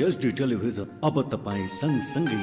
HD television अब तपाईँ सँगसँगै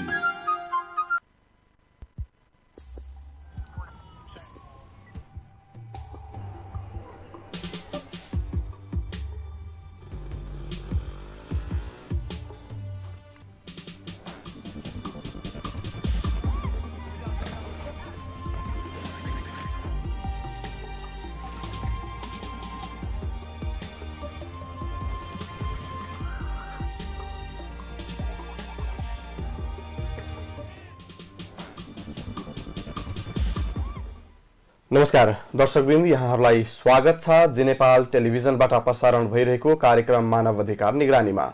नमस्कार दर्शकवृन्द यहाँहरूलाई स्वागत छ जे नेपाल टेलिभिजनबाट प्रसारण भइरहेको कार्यक्रम मानव अधिकार निगरानीमा।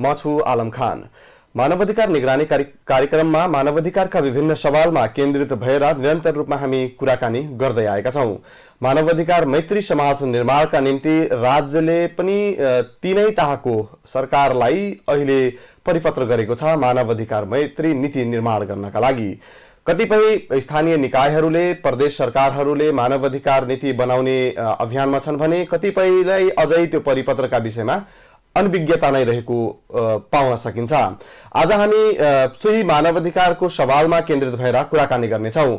म छु आलम खान। मानव अधिकार निगरानी कार्य- कार्यक्रममा मानव अधिकारका विभिन्न सवालमा केन्द्रित भएर निरन्तर रूपमा हामी कुराकानी गर्दै आएका छौँ। मानव अधिकार मैत्री समाज निर्माणका निम्ति राज्यले पनि तीनै तहको सरकारलाई अहिले परिपत्र गरेको छ मानव अधिकार मैत्री नीति निर्माण गर्नका लागि। कतिपय स्थानीय निकायहरूले प्रदेश सरकारहरूले मानव अधिकार नीति बनाउने अभियानमा छन् भने कतिपयलाई अझै त्यो परिपत्रका विषयमा अनभिज्ञता नै रहेको पाउन सकिन्छ। आज हामी सोही मानव अधिकारको सवालमा केन्द्रित भएर कुराकानी गर्नेछौँ।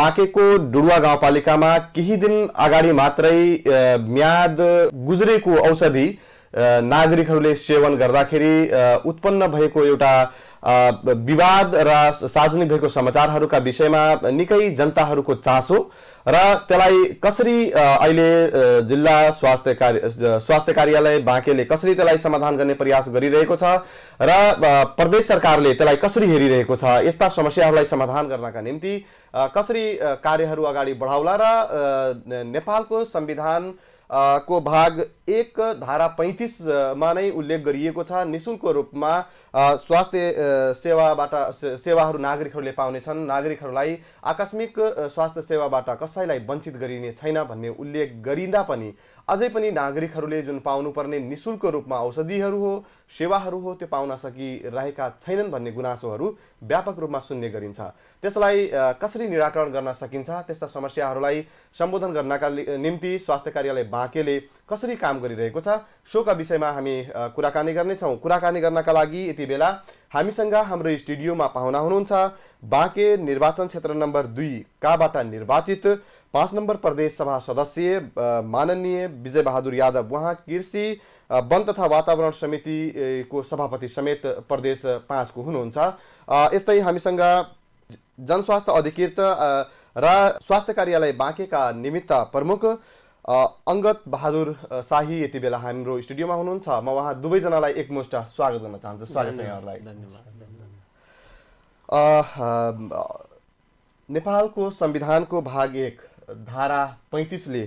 बाँकेको डुडुवा गाउँपालिकामा केही दिन अगाडि मात्रै म्याद गुज्रेको औषधि नागरिकहरूले सेवन गर्दाखेरि उत्पन्न भएको एउटा विवाद र सार्वजनिक भएको समाचारहरूका विषयमा निकै जनताहरूको चासो र त्यसलाई कसरी अहिले जिल्ला स्वास्थ्य कार्य स्वास्थ्य कार्यालय बाँकेले कसरी त्यसलाई समाधान गर्ने प्रयास गरिरहेको छ र प्रदेश सरकारले त्यसलाई कसरी हेरिरहेको छ यस्ता समस्याहरूलाई समाधान गर्नका निम्ति कसरी कार्यहरू अगाडि बढाउला र नेपालको संविधान को भाग एक धारा पैँतिसमा नै उल्लेख गरिएको छ। निशुल्क रूपमा स्वास्थ्य सेवाबाट सेवाहरू नागरिकहरूले पाउनेछन्। नागरिकहरूलाई आकस्मिक स्वास्थ्य सेवाबाट कसैलाई वञ्चित गरिने छैन भन्ने उल्लेख गरिँदा पनि अझै पनि नागरिकहरूले जुन पाउनुपर्ने निशुल्क रूपमा औषधिहरू हो सेवाहरू हो त्यो पाउन सकिरहेका छैनन् भन्ने गुनासोहरू व्यापक रूपमा सुन्ने गरिन्छ। त्यसलाई कसरी निराकरण गर्न सकिन्छ त्यस्ता समस्याहरूलाई सम्बोधन गर्नका निम्ति स्वास्थ्य कार्यालय बाँकेले कसरी काम गरिरहेको छ सोका विषयमा हामी कुराकानी गर्नेछौँ। कुराकानी गर्नका लागि यति बेला हामीसँग हाम्रो स्टुडियोमा पाहुना हुनुहुन्छ बाँके निर्वाचन क्षेत्र नम्बर दुई काबाट निर्वाचित पाँच नम्बर प्रदेश सभा सदस्य माननीय विजय बहादुर यादव उहाँ कृषि वन तथा वातावरण समितिको सभापति समेत प्रदेश पाँचको हुनुहुन्छ। यस्तै हामीसँग जनस्वास्थ्य अधिकृत र स्वास्थ्य कार्यालय बाँकेका निमित्त प्रमुख अङ्गत बहादुर शाही यति बेला हाम्रो स्टुडियोमा हुनुहुन्छ। म उहाँ दुवैजनालाई एकमुष्ट स्वागत गर्न चाहन्छु। स्वागत छ यहाँहरूलाई। नेपालको संविधानको भाग एक। धारा पैँतिसले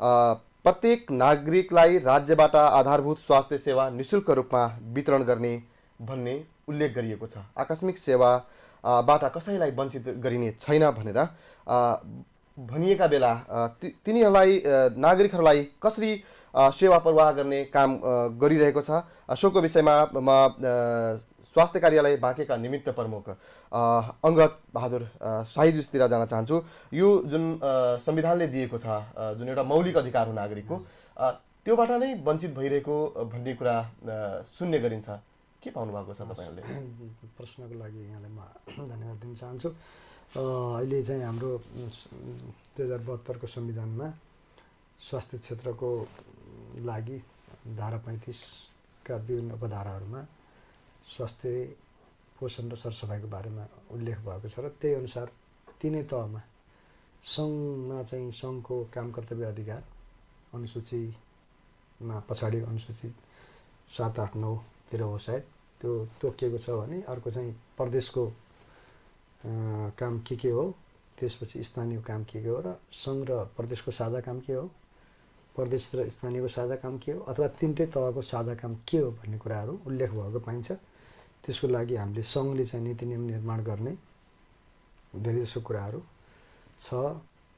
प्रत्येक नागरिकलाई राज्यबाट आधारभूत स्वास्थ्य सेवा निशुल्क रूपमा वितरण गर्ने भन्ने उल्लेख गरिएको छ। आकस्मिक सेवा अ, बाट कसैलाई वञ्चित गरिने छैन भनेर भनिएका बेला ति- तिनीहरूलाई नागरिकहरूलाई कसरी सेवा प्रवाह गर्ने काम गरिरहेको छ? सोको विषयमा म स्वास्थ्य कार्यालय बाँकेका निमित्त प्रमुख अङ्गत बहादुर शाहीजुसतिर जान चाहन्छु। यो जुन संविधानले दिएको छ जुन एउटा मौलिक अधिकार हो नागरिकको त्योबाट नै वञ्चित भइरहेको भन्ने कुरा सुन्ने गरिन्छ। के पाउनु भएको छ तपाईँहरूले? प्रश्नको लागि यहाँलाई म धन्यवाद दिन चाहन्छु। अहिले चाहिँ हाम्रो दुई हजार बहत्तरको संविधानमा स्वास्थ्य क्षेत्रको लागि धारा पैँतिसका विभिन्न उपधाराहरूमा स्वास्थ्य पोषण र सरसफाइको बारेमा उल्लेख भएको छ र त्यही अनुसार तिनै तहमा सङ्घमा चाहिँ सङ्घको काम कर्तव्य अधिकार अनुसूचीमा पछाडि अनुसूची सात आठ नौतिर हो सायद। त्यो तोकिएको छ भने अर्को चाहिँ प्रदेशको काम के के हो? त्यसपछि स्थानीय काम के के हो र सङ्घ र प्रदेशको साझा काम के हो? प्रदेश र स्थानीयको साझा काम के हो? अथवा तिनटै तहको साझा काम के हो भन्ने कुराहरू उल्लेख भएको पाइन्छ। त्यसको लागि हामीले सङ्घले चाहिँ नीति नियम निर्माण गर्ने धेरैजसो कुराहरू छ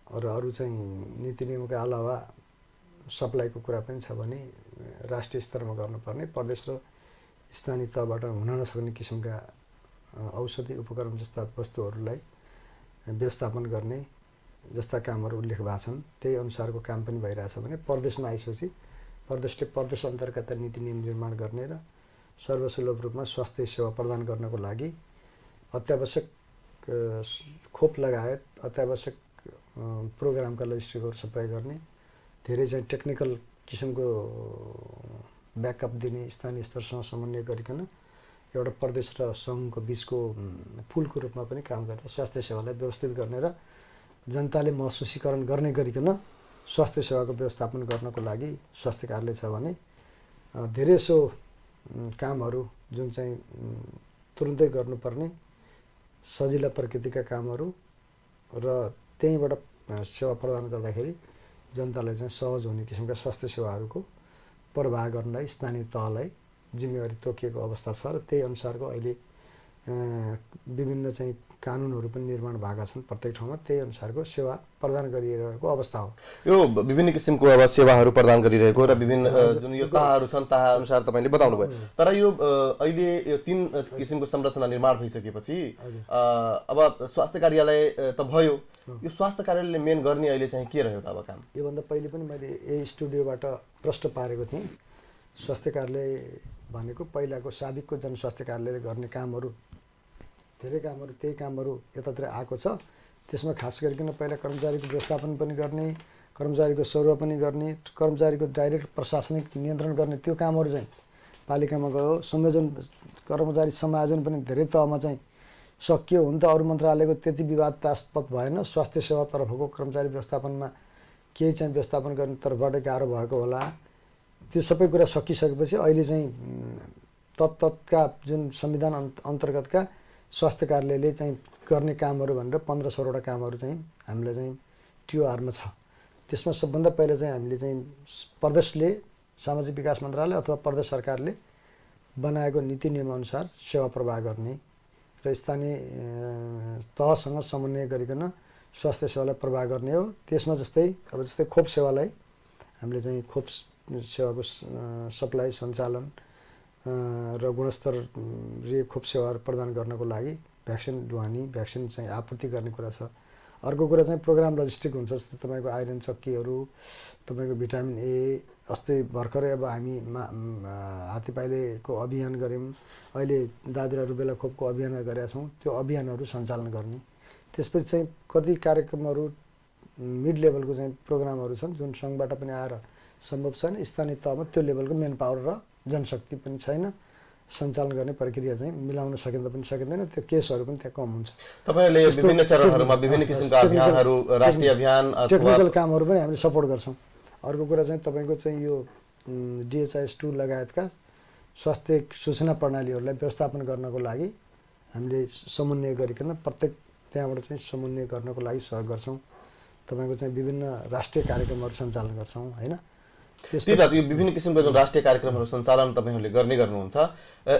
र अरू चाहिँ नीति नियमका अलावा सप्लाईको कुरा पनि छ भने राष्ट्रिय स्तरमा गर्नुपर्ने प्रदेश र स्थानीय तहबाट हुन नसक्ने किसिमका औषधि उपकरण जस्ता वस्तुहरूलाई व्यवस्थापन गर्ने जस्ता कामहरू उल्लेख भएको छन्। त्यही अनुसारको काम पनि भइरहेछ भने प्रदेशमा आइसकेपछि प्रदेशले प्रदेश अन्तर्गत नीति नियम निर्माण गर्ने र सर्वसुलभ रूपमा स्वास्थ्य सेवा प्रदान गर्नको लागि अत्यावश्यक खोप लगायत अत्यावश्यक प्रोग्रामका लजिस्टिकहरू सप्लाई गर्ने धेरै चाहिँ टेक्निकल किसिमको ब्याकअप दिने स्थानीय स्तरसँग समन्वय गरिकन एउटा प्रदेश र सङ्घको बिचको पुलको रूपमा पनि काम गरेर स्वास्थ्य सेवालाई व्यवस्थित गर्ने र जनताले महसुसीकरण गर्ने गरिकन स्वास्थ्य सेवाको व्यवस्थापन गर्नको लागि स्वास्थ्य कार्यालय छ भने धेरै सो कामहरू जुन चाहिँ तुरुन्तै गर्नुपर्ने सजिला प्रकृतिका कामहरू र त्यहीँबाट सेवा प्रदान गर्दाखेरि जनतालाई चाहिँ सहज हुने किसिमका स्वास्थ्य सेवाहरूको प्रवाह गर्नलाई स्थानीय तहलाई जिम्मेवारी तोकिएको अवस्था छ र त्यही अनुसारको अहिले विभिन्न चाहिँ कानुनहरू पनि निर्माण भएका छन् प्रत्येक ठाउँमा त्यही अनुसारको सेवा प्रदान गरिरहेको अवस्था हो। यो विभिन्न किसिमको अब सेवाहरू प्रदान गरिरहेको र विभिन्न जुन यो तहहरू छन् तह अनुसार तपाईँले बताउनु भयो तर यो अहिले यो तिन किसिमको संरचना निर्माण भइसकेपछि अब स्वास्थ्य कार्यालय त भयो। यो स्वास्थ्य कार्यालयले मेन गर्ने अहिले चाहिँ के रह्यो त अब काम? योभन्दा पहिले पनि मैले यही स्टुडियोबाट प्रश्न पारेको थिएँ। स्वास्थ्य कार्यालय भनेको पहिलाको साबिकको जनस्वास्थ्य कार्यालयले गर्ने कामहरू धेरै कामहरू त्यही कामहरू यतातिर आएको छ। त्यसमा खास गरिकन पहिला कर्मचारीको व्यवस्थापन पनि गर्ने कर्मचारीको सरुवा पनि गर्ने कर्मचारीको डाइरेक्ट प्रशासनिक नियन्त्रण गर्ने त्यो कामहरू चाहिँ पालिकामा गयो। संयोजन कर्मचारी समायोजन पनि धेरै तहमा चाहिँ सकियो। हुन त अरू मन्त्रालयको त्यति विवादास्पद भएन। स्वास्थ्य सेवातर्फको कर्मचारी व्यवस्थापनमा केही चाहिँ व्यवस्थापन गर्ने तर्फबाटै गाह्रो भएको होला। त्यो सबै कुरा सकिसकेपछि अहिले चाहिँ तत्ततका जुन संविधान अन्- अन्तर्गतका स्वास्थ्य कार्यालयले चाहिँ गर्ने कामहरू भनेर पन्ध्र सोह्रवटा कामहरू चाहिँ हामीलाई चाहिँ टिओआरमा छ। त्यसमा सबभन्दा पहिला चाहिँ हामीले चाहिँ प्रदेशले सामाजिक विकास मन्त्रालय अथवा प्रदेश सरकारले बनाएको नीति नियमअनुसार सेवा प्रवाह गर्ने र स्थानीय तहसँग समन्वय गरिकन स्वास्थ्य सेवालाई प्रवाह गर्ने हो। त्यसमा जस्तै अब जस्तै खोप सेवालाई हामीले चाहिँ खोप सेवाको सप्लाई सञ्चालन र गुणस्तरीय खोप सेवाहरू प्रदान गर्नको लागि भ्याक्सिन ढुवानी भ्याक्सिन चाहिँ आपूर्ति गर्ने कुरा छ। अर्को कुरा चाहिँ प्रोग्राम लजिस्टिक हुन्छ जस्तै तपाईँको आइरन चक्कीहरू तपाईँको भिटामिन ए अस्ति भर्खरै अब हामी मा हात्तीपाइलेको अभियान गऱ्यौँ। अहिले दादरा रुबेला खोपको अभियान गरेका छौँ त्यो अभियानहरू सञ्चालन गर्ने। त्यसपछि चाहिँ कति कार्यक्रमहरू मिड लेभलको चाहिँ प्रोग्रामहरू छन् जुन सङ्घबाट पनि आएर सम्भव छैन। स्थानीय तहमा त्यो लेभलको मेन पावर र जनशक्ति पनि छैन। सञ्चालन गर्ने प्रक्रिया चाहिँ मिलाउन सकिँदा पनि सकिँदैन। त्यो केसहरू पनि त्यहाँ कम हुन्छ। तपाईँहरूले विभिन्न चरणहरूमा विभिन्न किसिमका अभियानहरू राष्ट्रिय अभियान टेक्निकल कामहरू पनि हामीले सपोर्ट गर्छौँ। अर्को कुरा चाहिँ तपाईँको चाहिँ यो डिएचआइएस टू लगायतका स्वास्थ्य सूचना प्रणालीहरूलाई व्यवस्थापन गर्नको लागि हामीले समन्वय गरिकन प्रत्येक त्यहाँबाट चाहिँ समन्वय गर्नको लागि सहयोग गर्छौँ। तपाईँको चाहिँ विभिन्न राष्ट्रिय कार्यक्रमहरू सञ्चालन गर्छौँ होइन? त्यही त यो विभिन्न किसिमका जुन राष्ट्रिय कार्यक्रमहरू सञ्चालन तपाईँहरूले गर्ने गर्नुहुन्छ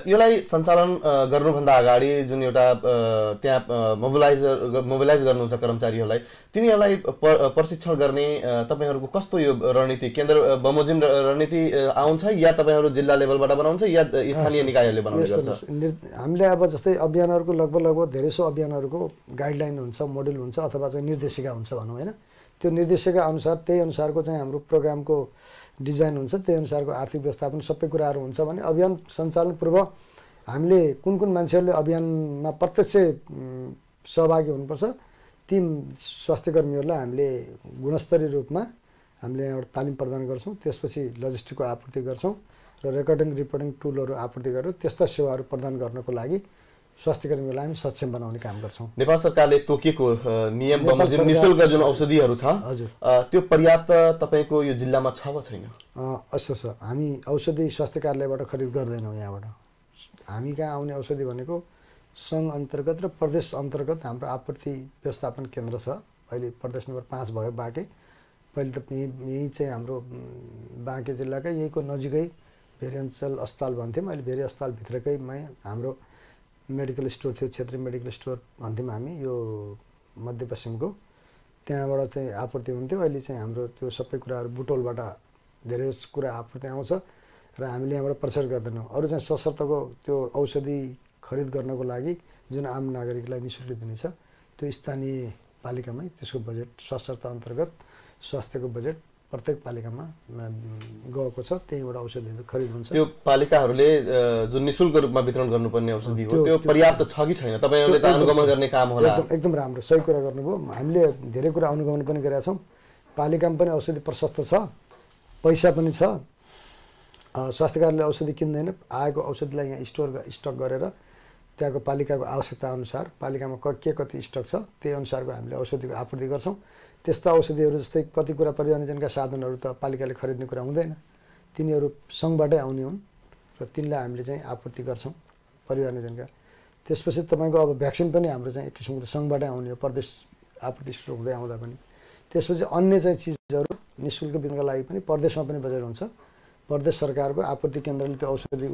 यसलाई सञ्चालन गर्नुभन्दा अगाडि जुन एउटा त्यहाँ मोबिलाइजर मोबिलाइज गर्नुहुन्छ कर्मचारीहरूलाई तिनीहरूलाई प्रशिक्षण गर्ने तपाईँहरूको कस्तो यो रणनीति? केन्द्र बमोजिम रणनीति आउँछ या तपाईँहरू जिल्ला लेभलबाट बनाउँछ या स्थानीय निकायहरूले। निर्- हामीले अब जस्तै अभियानहरूको लगभग लगभग धेरै सौ अभियानहरूको गाइडलाइन हुन्छ मोडल हुन्छ अथवा चाहिँ निर्देशिका हुन्छ भनौँ होइन? त्यो निर्देशिका अनुसार त्यही अनुसारको चाहिँ हाम्रो प्रोग्रामको डिजाइन हुन्छ त्यही अनुसारको आर्थिक व्यवस्थापन सबै कुराहरू हुन्छ भने अभियान सञ्चालन पूर्व हामीले कुन कुन मान्छेहरूले अभियानमा प्रत्यक्ष सहभागी हुनुपर्छ ती स्वास्थ्य कर्मीहरूलाई हामीले गुणस्तरीय रूपमा हामीले यहाँबाट तालिम प्रदान गर्छौँ त्यसपछि लजिस्टिकको आपूर्ति गर्छौँ र रेकर्डिङ रिपोर्टिङ टुलहरू आपूर्ति गरेर त्यस्ता सेवाहरू प्रदान गर्नको लागि स्वास्थ्य कर्मीहरूलाई हामी सक्षम बनाउने काम गर्छौँ। नेपाल सरकारले तोकेको नियम बमोजिम निशुल्क जुन औषधिहरू छ। हजुर। त्यो पर्याप्त तपाईँको यो जिल्लामा छ वा छैन? यस्तो छ। हामी औषधि स्वास्थ्य कार्यालयबाट खरिद गर्दैनौँ यहाँबाट। हामी कहाँ आउने औषधि भनेको सङ्घ अन्तर्गत र प्रदेश अन्तर्गत हाम्रो आपूर्ति व्यवस्थापन केन्द्र छ। अहिले प्रदेश नम्बर पाँच भयो बाँके। पहिले त यहीँ यहीँ चाहिँ हाम्रो बाँके जिल्लाकै यहीँको नजिकै भेरी अञ्चल अस्पताल भन्थ्यौँ। अहिले भेरी अस्पतालभित्रकैमै हाम्रो मेडिकल स्टोर थियो क्षेत्रीय मेडिकल स्टोर भन्थ्यौँ हामी यो मध्यपश्चिमको त्यहाँबाट चाहिँ आपूर्ति हुन्थ्यो। अहिले चाहिँ हाम्रो त्यो सबै कुराहरू बुटोलबाट धेरै कुरा आपूर्ति आउँछ र हामीले यहाँबाट प्रचार गर्दैनौँ। अरू चाहिँ सशर्तको त्यो औषधि खरिद गर्नको लागि जुन आम नागरिकलाई नि शुल्क दिनेछ त्यो स्थानीय पालिकामै त्यसको बजेट सशर्त अन्तर्गत स्वास्थ्यको बजेट प्रत्येक पालिकामा गएको छ त्यहीँबाट औषधिहरू खरिद हुन्छ। त्यो पालिकाहरूले जुन निशुल्क रूपमा वितरण गर्नुपर्ने औषधि हो त्यो- पर्याप्त छ कि छैन? तपाईँहरूले त अनुगमन गर्ने काम होला। एकदम एकदम राम्रो सही कुरा गर्नुभयो। हामीले धेरै कुरा अनुगमन पनि गरेका छौँ। पालिकामा पनि औषधि प्रशस्त छ पैसा पनि छ। स्वास्थ्य कार्यालयले औषधि किन्दैन आएको औषधिलाई यहाँ स्टोर स्टक गरेर त्यहाँको पालिकाको आवश्यकता अनुसार पालिकामा के कति स्टक छ त्यही अनुसारको हामीले औषधिको आपूर्ति गर्छौँ। त्यस्ता औषधिहरू जस्तै कति कुरा परिवहनजनका साधनहरू त पालिकाले खरिद्ने कुरा हुँदैन। तिनीहरू सङ्घबाटै आउने हुन् र तिनलाई हामीले चाहिँ आपूर्ति गर्छौँ परिवहनजनका त्यसपछि तपाईँको अब भ्याक्सिन पनि हाम्रो चाहिँ एक किसिमको सङ्घबाटै आउने हो प्रदेश आपूर्ति स्टोर हुँदै आउँदा पनि। त्यसपछि अन्य चाहिँ चिजहरू नि शुल्क वितरणको लागि पनि प्रदेशमा पनि बजेट हुन्छ। प्रदेश सरकारको आपूर्ति केन्द्रले त्यो औषधि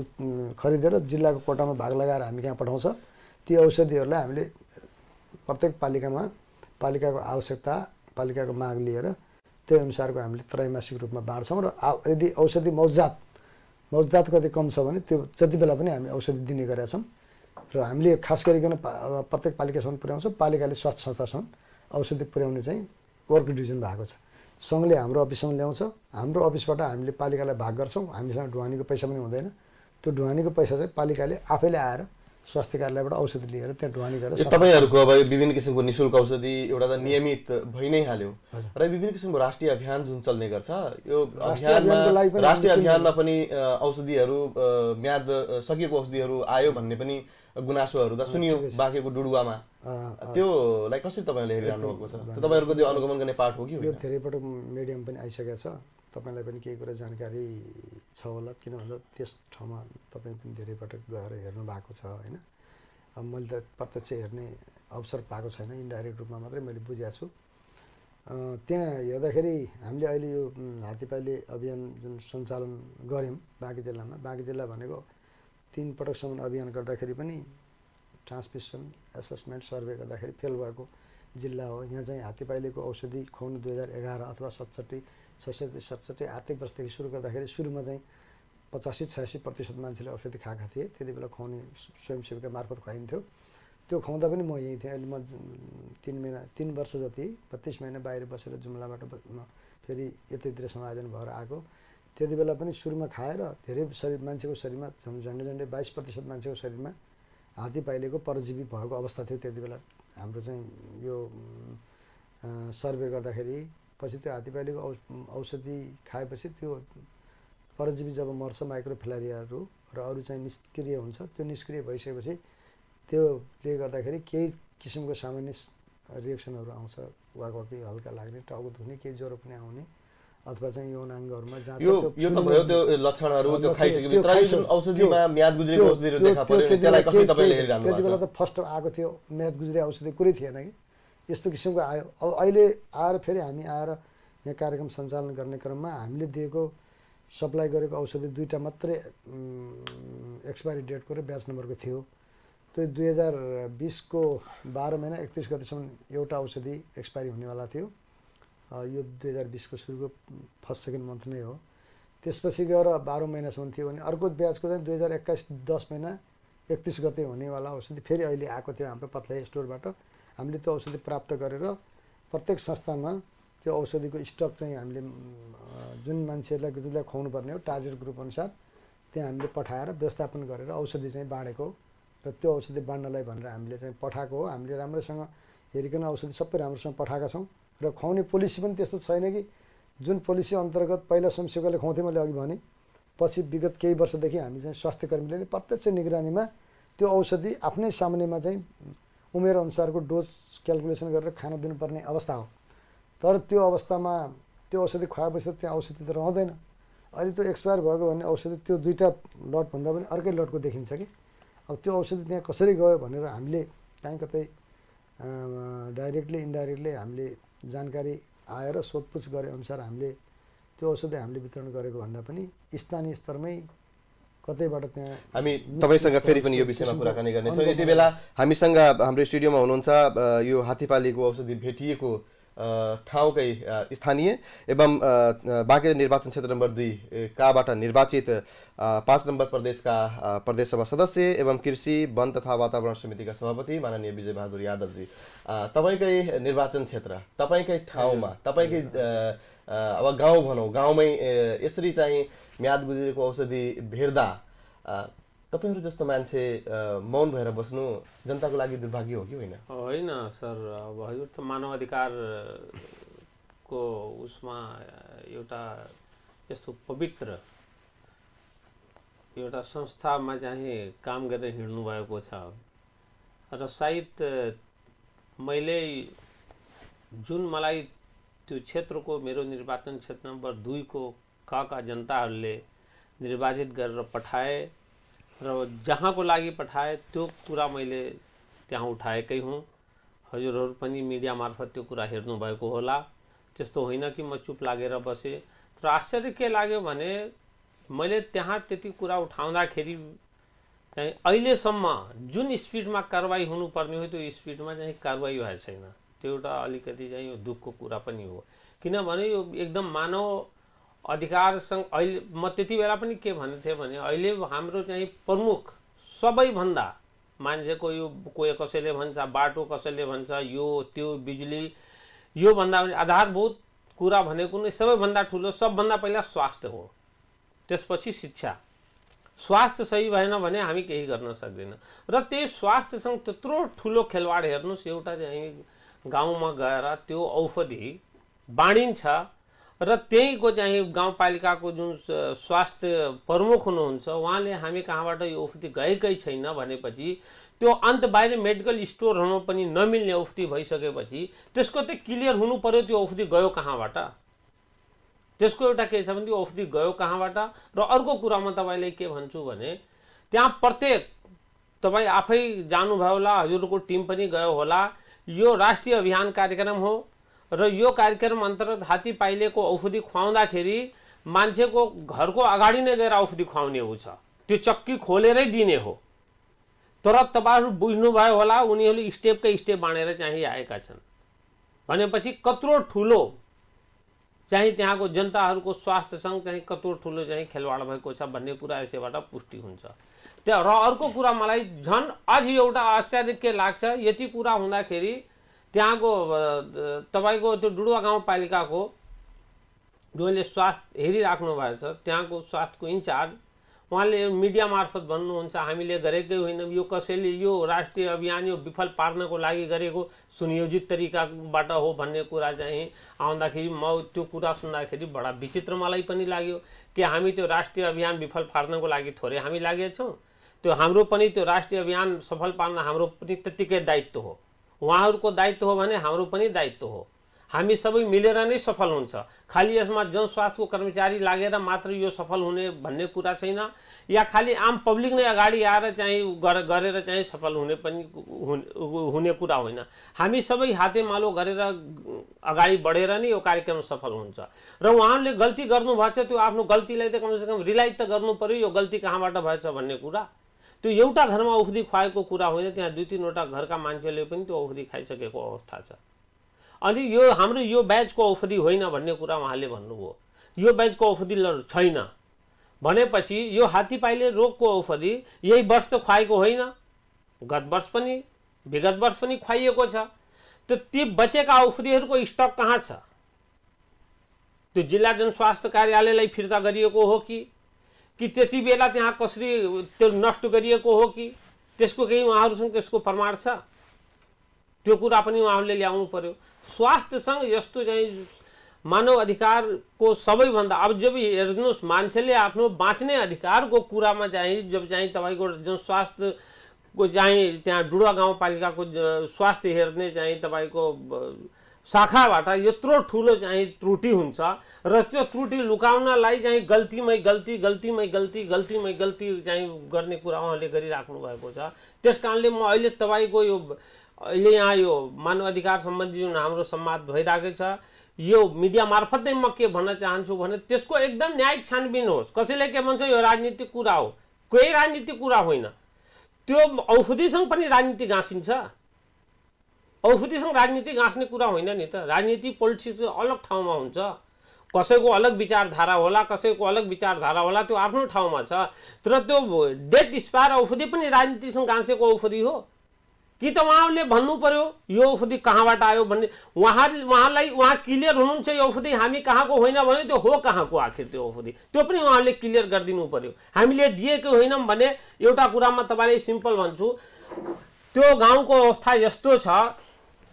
खरिदेर जिल्लाको कोटामा भाग लगाएर हामी कहाँ पठाउँछ ती औषधिहरूलाई हामीले प्रत्येक पालिकामा पालिकाको आवश्यकता पालिकाको माग लिएर त्यही अनुसारको हामीले त्रैमासिक रूपमा बाँड्छौँ र यदि औषधि मौजात मौजात कति कम छ भने त्यो जति बेला पनि हामी औषधि दिने गरेका छौँ र हामीले खास गरिकन प्रत्येक पालिकासम्म पुर्याउँछौँ पालिकाले स्वास्थ्य संस्थासम्म औषधि पुर्याउने चाहिँ वर्क डिभिजन भएको छ। सङ्घले हाम्रो अफिससम्म ल्याउँछ हाम्रो अफिसबाट हामीले पालिकालाई भाग गर्छौँ हामीसँग ढुवानीको पैसा पनि हुँदैन। त्यो ढुवानीको पैसा चाहिँ पालिकाले आफैले आएर स्वास्थ्य कार्यालयबाट औषधि लिएर त्यहाँ ढुवानी गरेर तपाईँहरूको अब विभिन्न किसिमको निशुल्क औषधि एउटा त नियमित भइ नै हाल्यो। र विभिन्न किसिमको राष्ट्रिय अभियान जुन चल्ने गर्छ यो राष्ट्रिय अभियानमा पनि राष्ट्रिय हामीले अभियानमा पनि अ, औषधिहरू म्याद सकिएको औषधिहरू आयो भन्ने पनि गुनासोहरू त सुनियो बाँकेको डुडुवामा। त्योलाई कसरी तपाईँहरूले हेरिरहनु भएको छ? तपाईँहरूको त्यो अनुगमन गर्ने पाठ हो कि धेरैपटक मिडियम पनि आइसकेको छ। तपाईँलाई पनि केही कुरा जानकारी छ होला किन भन्दा त्यस ठाउँमा तपाईँ पनि धेरैपटक गएर हेर्नु भएको छ होइन? अब मैले त प्रत्यक्ष हेर्ने अवसर पाएको छैन इन्डाइरेक्ट रूपमा मात्रै मैले बुझेको छु। त्यहाँ हेर्दाखेरि हामीले अहिले यो हात्तीपाइले अभियान जुन सञ्चालन गऱ्यौँ बाँकी जिल्लामा बाँकी जिल्ला भनेको तिन पटकसम्म अभियान गर्दाखेरि पनि ट्रान्समिसन एसेसमेन्ट सर्वे गर्दाखेरि फेल भएको जिल्ला हो। यहाँ चाहिँ हात्तीपाइलेको औषधि खुवाउनु दुई हजार एघार अथवा सतसट्ठी छैसठी सतसट्ठी आर्थिक वर्षदेखि सुरु गर्दाखेरि सुरुमा चाहिँ पचासी छयासी प्रतिशत मान्छेले औषधि खाएका थिए। त्यति बेला खुवाउने स्वयंसेविका मार्फत खुवाइन्थ्यो। त्यो खुवाउँदा पनि म यहीँ थिएँ। अहिले म तिन महिना तिन वर्ष जति बत्तिस महिना बाहिर बसेर जुम्लाबाट म फेरि यतैतिर समायोजन भएर आएको। त्यति बेला पनि सुरुमा खाएर धेरै शरीर मान्छेको शरीरमा झन्- झन्डै झन्डै बाइस प्रतिशत मान्छेको शरीरमा हात्ती पाइलेको परजीवी भएको अवस्था थियो। त्यति बेला हाम्रो चाहिँ यो सर्वे गर्दाखेरि पछि त्यो हात्ती पाइलेको औ औषधि खाएपछि त्यो परजीवी जब मर्छ माइक्रोफिलारियाहरू र अरू चाहिँ निष्क्रिय हुन्छ त्यो निष्क्रिय भइसकेपछि त्योले गर्दाखेरि केही किसिमको सामान्य रिएक्सनहरू आउँछ वाकवाकी हल्का लाग्ने टाउको दुख्ने केही ज्वरो पनि आउने अथवा चाहिँ यौन अङ्गहरूमा जहाँ यो यो त भयो त्यो लक्षणहरू त्यो खाइसकेपछि त्यो औषधिमा त्यो- म्याद गुज्रेको त्यो- औषधिहरू त्यो- देखा त्यो पर्यो त्यति त्यसलाई बेला कसरी तपाईँले हेरिरहनु त्यति भएको बेला छ त फर्स्ट आएको थियो म्याद गुज्रे औषधि कुरै थिएन कि? यस्तो किसिमको आयो। अब अहिले आएर फेरि हामी आएर यहाँ कार्यक्रम सञ्चालन गर्ने क्रममा हामीले दिएको सप्लाई गरेको औषधि दुईवटा मात्रै एक्सपायरी डेटको र ब्याच नम्बरको थियो। त्यो दुई हजार बिसको बाह्र महिना एकतिस गतिसम्म एउटा औषधि एक्सपायरी हुनेवाला थियो। यो दुई हजार बिसको सुरुको फर्स्ट सेकेन्ड मन्थ नै हो। त्यसपछि गएर बाह्र महिनासम्म थियो भने अर्को ब्याचको चाहिँ दुई हजार एक्काइस दस महिना एकतिस गते हुनेवाला औषधि फेरि अहिले आएको थियो हाम्रो पत्लै स्टोरबाट। हामीले त्यो औषधि प्राप्त गरेर प्रत्येक संस्थामा त्यो औषधिको स्टक चाहिँ हामीले जुन मान्छेहरूलाई जसलाई खुवाउनु पर्ने हो टार्गेट ग्रुप अनुसार त्यहाँ हामीले पठाएर व्यवस्थापन गरेर औषधि चाहिँ बाँडेको र त्यो औषधि बाँड्नलाई भनेर हामीले चाहिँ पठाएको हो। हामीले राम्रैसँग हेरिकन औषधि सबै राम्रोसँग पठाएका छौँ। र खुवाउने पोलिसी पनि त्यस्तो छैन कि जुन पोलिसी अन्तर्गत पहिला स्वयंसेवकले खुवाउँथेँ मैले अघि भने पछि विगत केही वर्षदेखि हामी चाहिँ स्वास्थ्य कर्मीले नै प्रत्यक्ष निगरानीमा त्यो औषधि आफ्नै सामान्यमा चाहिँ उमेर अनुसारको डोज क्यालकुलेसन गरेर खान दिनुपर्ने अवस्था हो। तर त्यो अवस्थामा त्यो औषधि खुवाएपछि त त्यहाँ औषधि त रहँदैन। अहिले त्यो एक्सपायर भएको भन्ने औषधि त्यो दुईवटा लटभन्दा पनि अर्कै लटको देखिन्छ कि। अब त्यो औषधि त्यहाँ कसरी गयो भनेर हामीले काहीँ कतै डाइरेक्टली इन्डाइरेक्टली हामीले जानकारी आएर सोधपुछ गरे अनुसार हामीले त्यो औषधि हामीले वितरण गरेको भन्दा पनि स्थानीय स्तरमै कतैबाट त्यहाँ हामी तपाईँसँग फेरि पनि यो विषयमा कुराकानी गर्नेछौँ यति बेला हामीसँग हाम्रो स्टुडियोमा हुनुहुन्छ यो हात्तीपालीको औषधि भेटिएको ठाउँकै स्थानीय एवं बाँके निर्वाचन क्षेत्र नम्बर दुई काबाट निर्वाचित पाँच नम्बर प्रदेशका अ, प्रदेश सभा सदस्य एवं कृषि वन तथा वातावरण समितिका सभापति माननीय विजय बहादुर यादवजी। तपाईँकै निर्वाचन क्षेत्र तपाईँकै ठाउँमा तपाईँकै अब गाउँ भनौँ गाउँमै यसरी चाहिँ म्याद गुज्रेको औषधि भेट्दा तपाईँहरू जस्तो मान्छे मौन भएर बस्नु जनताको लागि दुर्भाग्य हो कि होइन? होइन सर अब हजुर त मानव अधिकारको उसमा एउटा यस्तो पवित्र एउटा संस्थामा चाहिँ काम गरेर हिँड्नु भएको छ। र सायद मैले जुन मलाई त्यो क्षेत्रको मेरो निर्वाचन क्षेत्र नम्बर दुईको कका जनताहरूले निर्वाचित गरेर पठाए र जहाँको लागि पठाए त्यो कुरा मैले त्यहाँ उठाएकै हुँ। हजुरहरू पनि मिडिया मार्फत त्यो कुरा हेर्नुभएको होला। त्यस्तो होइन कि म चुप लागेर बसेँ। तर आश्चर्य के लाग्यो भने मैले त्यहाँ त्यति कुरा उठाउँदाखेरि चाहिँ अहिलेसम्म जुन स्पिडमा कारवाही हुनुपर्ने हो त्यो स्पिडमा चाहिँ कारवाही भएको छैन। त्यो एउटा अलिकति चाहिँ यो दुःखको कुरा पनि हो। किनभने यो एकदम मानव अधिकारसँग अहिले म त्यति बेला पनि के भनेको थिएँ भने अहिले हाम्रो चाहिँ प्रमुख सबैभन्दा मान्छेको यो कोही कसैले भन्छ बाटो कसैले भन्छ यो त्यो बिजुली योभन्दा पनि आधारभूत कुरा भनेको नै सबैभन्दा ठुलो सबभन्दा पहिला स्वास्थ्य हो। त्यसपछि शिक्षा। स्वास्थ्य सही भएन भने हामी केही गर्न सक्दैन। र त्यही स्वास्थ्यसँग त्यत्रो ठुलो खेलवाड हेर्नुहोस् एउटा चाहिँ गाउँमा गएर त्यो औषधि बाँडिन्छ र त्यहीँको चाहिँ गाउँपालिकाको जुन स्वास्थ्य प्रमुख हुनुहुन्छ उहाँले हामी कहाँबाट यो औषधि गएकै छैन भनेपछि त्यो अन्त बाहिर मेडिकल स्टोरहरूमा पनि नमिल्ने औषधि भइसकेपछि त्यसको त क्लियर हुनु पर्यो त्यो औषधि गयो कहाँबाट? त्यसको एउटा के छ भने त्यो औषधि गयो कहाँबाट? र अर्को कुरा म तपाईँलाई के भन्छु भने त्यहाँ प्रत्येक तपाईँ आफै जानुभयो होला हजुरको टिम पनि गयो होला यो राष्ट्रिय अभियान कार्यक्रम हो र यो कार्यक्रम अन्तर्गत हात्ती पाइलेको औषधि खुवाउँदाखेरि मान्छेको घरको अगाडि नै गएर औषधि खुवाउने ऊ छ। त्यो चक्की खोलेरै दिने हो। तर तपाईँहरू बुझ्नुभयो होला उनीहरूले स्टेपकै स्टेप बाँडेर चाहिँ आएका छन्। भनेपछि कत्रो ठुलो चाहिँ त्यहाँको जनताहरूको स्वास्थ्यसँग चाहिँ कत्रो ठुलो चाहिँ खेलवाड भएको छ भन्ने कुरा यसैबाट पुष्टि हुन्छ। त्यो र अर्को कुरा मलाई झन् अझ एउटा आश्चर्य के लाग्छ यति कुरा हुँदाखेरि त्यहाँको तपाईँको त्यो डुडुवा गाउँपालिकाको जसले स्वास्थ्य हेरिराख्नु भएको छ त्यहाँको स्वास्थ्यको इन्चार्ज उहाँले मिडिया मार्फत भन्नुहुन्छ हामीले गरेकै होइनौँ यो कसैले यो राष्ट्रिय अभियान यो विफल पार्नको लागि गरेको सुनियोजित तरिकाबाट हो भन्ने कुरा चाहिँ आउँदाखेरि म त्यो कुरा सुन्दाखेरि बडा विचित्र मलाई पनि लाग्यो कि हामी त्यो राष्ट्रिय अभियान विफल पार्नको लागि थोरै हामी लागेछौँ। त्यो हाम्रो पनि त्यो राष्ट्रिय अभियान सफल पार्न हाम्रो पनि त्यत्तिकै दायित्व हो। उहाँहरूको दायित्व हो भने हाम्रो पनि दायित्व हो। हामी सबै मिलेर नै सफल हुन्छ। खालि यसमा जनस्वास्थ्यको कर्मचारी लागेर मात्र यो सफल हुने भन्ने कुरा छैन। या खालि आम पब्लिक नै अगाडि आएर चाहिँ गर- गरेर चाहिँ सफल हुने पनि हुने कुरा होइन। हामी सबै हातेमालो गरेर अगाडि बढेर नै यो कार्यक्रम सफल हुन्छ। र उहाँहरूले गल्ती गर्नुभएको छ त्यो आफ्नो गल्तीलाई त कमसेकम रिलाइज त गर्नु पऱ्यो यो गल्ती कहाँबाट भएछ भन्ने कुरा त्यो एउटा घरमा औषधि खुवाएको कुरा होइन त्यहाँ दुई तिनवटा घरका मान्छेले पनि त्यो औषधि खाइसकेको अवस्था छ। अनि यो हाम्रो यो ब्याचको औषधि होइन भन्ने कुरा उहाँले भन्नुभयो। यो ब्याचको औषधि ल- छैन। भनेपछि यो हात्तीपाइले रोगको औषधि यही वर्ष त खुवाएको होइन। गत वर्ष पनि, विगत वर्ष पनि खुवाइएको छ। त ती बचेका औषधिहरूको स्टक कहाँ छ? त्यो जिल्ला जनस्वास्थ्य कार्यालयलाई फिर्ता हो कि? कि त्यति बेला त्यहाँ कसरी त्यो नष्ट गरिएको हो कि त्यसको केही उहाँहरूसँग त्यसको प्रमाण छ? त्यो कुरा पनि उहाँहरूले ल्याउनु पर्यो। स्वास्थ्यसँग यस्तो चाहिँ मानव अधिकारको सबैभन्दा अब जब हेर्नुहोस् मान्छेले आफ्नो बाँच्ने अधिकारको कुरामा चाहिँ जब चाहिँ तपाईँको जुन स्वास्थ्यको चाहिँ त्यहाँ डुडा गाउँपालिकाको स्वास्थ्य हेर्ने चाहिँ तपाईँको शाखाबाट यत्रो ठुलो चाहिँ त्रुटि हुन्छ र त्यो त्रुटि लुकाउनलाई चाहिँ गल्तीमै गल्ती गल्तीमै गल्ती गल्तीमै गल्ती चाहिँ गर्ने कुरा उहाँले गरिराख्नु भएको छ। त्यस कारणले म अहिले तपाईँको यो अहिले यहाँ यो मानव अधिकार सम्बन्धी जुन हाम्रो संवाद भइरहेको छ यो मिडिया मार्फत नै म के भन्न चाहन्छु भने त्यसको एकदम न्यायिक छानबिन होस्। कसैले के भन्छ यो राजनीतिक कुरा हो। कोही राजनीतिक कुरा होइन। त्यो औषधिसँग पनि राजनीति गाँसिन्छ औषधिसँग राजनीति गाँस्ने कुरा होइन नि त। राजनीति पोलिटिक्स अलग ठाउँमा हुन्छ। कसैको अलग विचारधारा होला कसैको अलग विचारधारा होला त्यो आफ्नो ठाउँमा छ। तर त्यो डेट एक्सपायर औषधि पनि राजनीतिसँग गाँसेको औषधि हो। कि त उहाँहरूले भन्नु पर्यो यो औषधि कहाँबाट आयो भन्ने। उहाँ उहाँलाई उहाँ क्लियर हुनुहुन्छ यो औषधि हामी कहाँको होइन भने त्यो हो कहाँको आखिर त्यो औषधि। त्यो पनि उहाँहरूले क्लियर गरिदिनु पर्यो। हामीले दिएको होइनौँ भने एउटा कुरामा तपाईँलाई सिम्पल भन्छु। त्यो गाउँको अवस्था यस्तो छ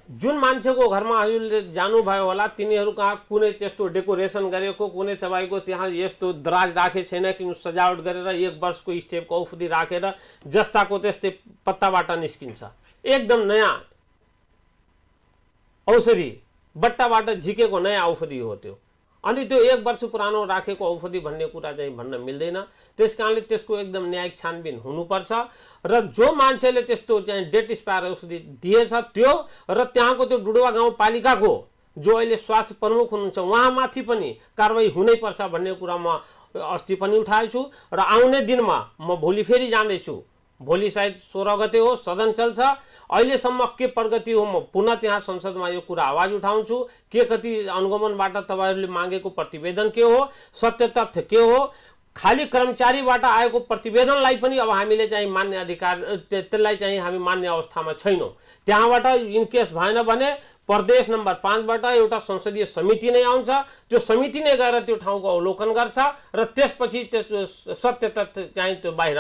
जुन मान्छेको घरमा हजुरले जानुभयो होला तिनीहरू कहाँ कुनै त्यस्तो डेकोरेसन गरेको कुनै तपाईँको त्यहाँ यस्तो दराज राखे छैन कि सजावट गरेर एक वर्षको स्टेपको औषधि राखेर जस्ताको त्यस्तै पत्ताबाट निस्किन्छ। एकदम नयाँ औषधि बट्टाबाट झिकेको नयाँ औषधि हो त्यो। अनि त्यो एक वर्ष पुरानो राखेको औषधि भन्ने कुरा चाहिँ भन्न मिल्दैन। त्यस कारणले त्यसको एकदम न्यायिक छानबिन हुनुपर्छ र जो मान्छेले त्यस्तो चाहिँ डेट एक्सपायर औषधि दिएछ त्यो र त्यहाँको त्यो डुडुवा गाउँपालिकाको जो अहिले स्वास्थ्य प्रमुख हुनुहुन्छ उहाँमाथि पनि कारवाही हुनैपर्छ भन्ने कुरा म अस्ति पनि उठाएको छु र आउने दिनमा म भोलि फेरि जाँदैछु। भोलि सायद सोह्र गते हो, सदन चल्छ। अहिलेसम्म के प्रगति हो, म पुनः त्यहाँ संसदमा यो कुरा आवाज़ उठाउँछु। के कति अनुगमनबाट तपाईँहरूले मागेको प्रतिवेदन के हो, सत्य तथ्य के हो, खालि कर्मचारीबाट आएको प्रतिवेदनलाई पनि अब हामीले चाहिँ मान्ने अधिकार त्यसलाई चाहिँ हामी मान्ने अवस्थामा छैनौँ। त्यहाँबाट इनकेस भएन भने प्रदेश नम्बर पाँचबाट एउटा संसदीय समिति नै आउँछ। त्यो समिति नै गएर त्यो ठाउँको अवलोकन गर्छ र त्यसपछि त्यो सत्य तथ्य चाहिँ त्यो बाहिर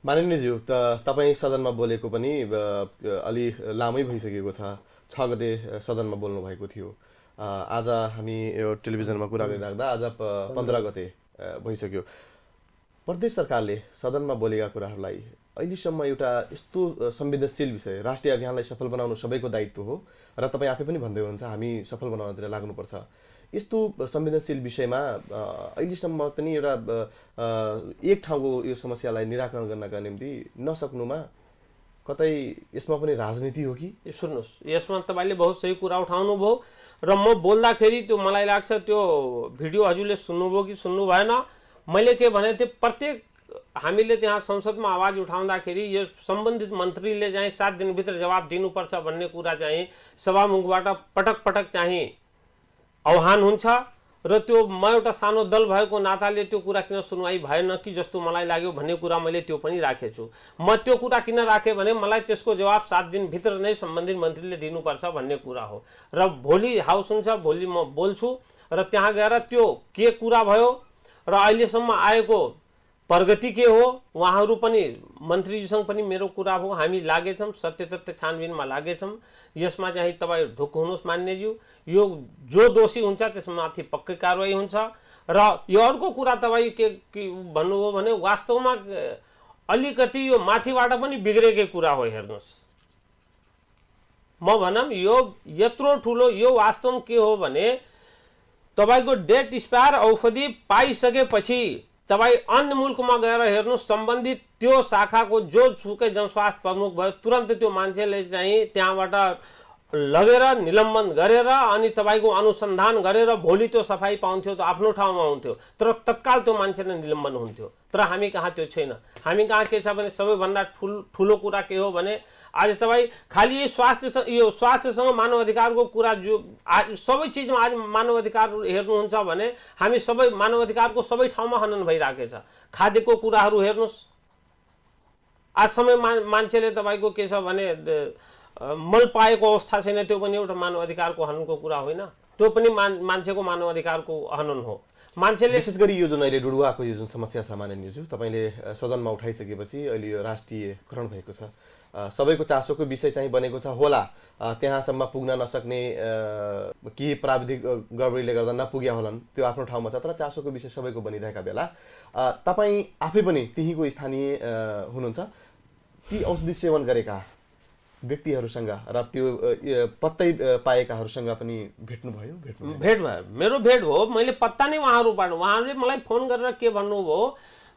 माननीयज्यू त तपाईँ सदनमा बोलेको पनि अलि लामै भइसकेको छ। छ गते सदनमा बोल्नु भएको थियो। आज हामी यो टेलिभिजनमा कुरा गरिराख्दा आज पन्ध्र गते भइसक्यो। प्रदेश सरकारले सदनमा बोलेका कुराहरूलाई अहिलेसम्म एउटा यस्तो संवेदनशील विषय राष्ट्रिय अभियानलाई सफल बनाउनु सबैको दायित्व हो। र तपाईँ आफै पनि भन्दै हुनुहुन्छ हामी सफल बनाउनतिर लाग्नुपर्छ। यस्तो संवेदनशील विषयमा अहिलेसम्म पनि एउटा एक ठाउँको यो समस्यालाई निराकरण गर्नका निम्ति नसक्नुमा कतै यसमा पनि राजनीति हो कि? सुन्नुहोस् यसमा तपाईँले बहुत सही कुरा उठाउनु भयो र म बोल्दाखेरि त्यो मलाई लाग्छ त्यो भिडियो हजुरले सुन्नुभयो कि सुन्नु भएन। मैले के भनेको थिएँ प्रत्येक हामीले त्यहाँ संसदमा आवाज उठाउँदाखेरि यो सम्बन्धित मन्त्रीले चाहिँ सात दिनभित्र जवाब दिनुपर्छ भन्ने कुरा चाहिँ सभामुखबाट पटक पटक चाहिँ आह्वान हुन्छ र त्यो म एउटा सानो दल भएको नाताले त्यो कुरा किन सुनवाई भएन कि जस्तो मलाई लाग्यो भन्ने कुरा मैले त्यो पनि राखेछु। म त्यो कुरा किन राखेँ भने मलाई त्यसको जवाब सात दिनभित्र नै सम्बन्धित मन्त्रीले दिनुपर्छ भन्ने कुरा हो। र भोलि हाउस हुन्छ भोलि म बोल्छु र त्यहाँ गएर त्यो के कुरा भयो र अहिलेसम्म आएको प्रगति के हो उहाँहरू पनि मन्त्रीजीसँग पनि मेरो कुरा हो। हामी लागेछौँ सत्य सत्य छानबिनमा लागेछौँ। यसमा चाहिँ तपाईँ ढुक हुनुहोस् मान्यज्यू। यो जो दोषी हुन्छ त्यसमाथि पक्कै कारवाही हुन्छ। र यो अर्को कुरा तपाईँ के भन्नुभयो भने वास्तवमा अलिकति यो माथिबाट पनि बिग्रेकै कुरा हो हेर्नुहोस्। म भनौँ यो यत्रो ठुलो यो वास्तव के हो भने तपाईँको डेट एक्सपायर औषधि पाइसकेपछि तपाईँ अन्य मुल्कमा गएर हेर्नु सम्बन्धित त्यो शाखाको जो छुकै जनस्वास्थ्य प्रमुख भयो, तुरन्त त्यो मान्छेले चाहिँ त्यहाँबाट लगेर निलम्बन गरेर अनि तपाईँको अनुसन्धान गरेर भोलि त्यो सफाइ पाउँथ्यो त आफ्नो ठाउँमा हुन्थ्यो। तर तत्काल त्यो मान्छेले निलम्बन हुन्थ्यो। तर हामी कहाँ छैन। हामी कहाँ के भने सबैभन्दा ठुल, ठुलो कुरा के हो आज तपाईँ खालि स्वास्थ्य यो स्वास्थ्यसँग मानव अधिकारको कुरा जो सबै चिजमा आज मानव अधिकार हेर्नुहुन्छ भने हामी सबै मानव अधिकारको सबै ठाउँमा हनन भइरहेको छ खाद्यको कुराहरू हेर्नुहोस्। आज समय मा मान्छेले तपाईँको के छ भने मल पाएको अवस्था छैन त्यो पनि एउटा मानव अधिकारको हननको कुरा होइन। त्यो पनि मान मान्छेको मानव अधिकारको हनन हो। मान्छेले विशेष गरी यो जुन अहिले डुडुवाको यो जुन समस्या छ माननीयज्यू तपाईँले सदनमा उठाइसकेपछि अहिले यो राष्ट्रियकरण भएको छ। सबैको चासोको विषय चाहिँ बनेको छ होला। त्यहाँसम्म पुग्न नसक्ने केही प्राविधिक गडबडीले गर्दा नपुग्या होलान् त्यो आफ्नो ठाउँमा छ तर चासोको विषय सबैको बनिरहेका बेला। तपाईँ आफै पनि त्यहीँको स्थानीय हुनुहुन्छ। ती औषधि सेवन गरेका व्यक्तिहरूसँग र त्यो पत्तै पाएकाहरूसँग पनि भेट्नुभयो? भेट्नु भेट भयो। मेरो भेट हो मैले पत्ता नै उहाँहरूबाट उहाँहरूले मलाई फोन गरेर के भन्नुभयो?